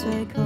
最可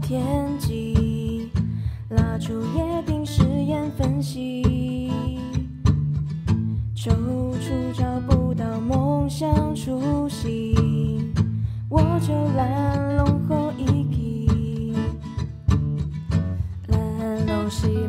天际，蜡烛夜定实验分析，踌躇找不到梦想初心，我就烂龙后一记，烂拢是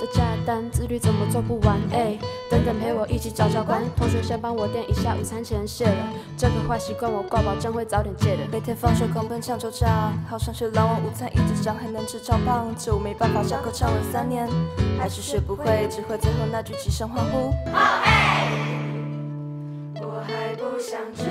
的炸弹，自律怎么做不完？哎，等等陪我一起找教官。同学先帮我垫一下午餐钱，谢了。这个坏习惯我挂保证会早点戒的。每天放学狂奔抢球场，好想学狼王午餐一直长，还能吃超胖，这我没办法，下课唱了三年，还是学不会，只会最后那句齐声欢呼。我还不想这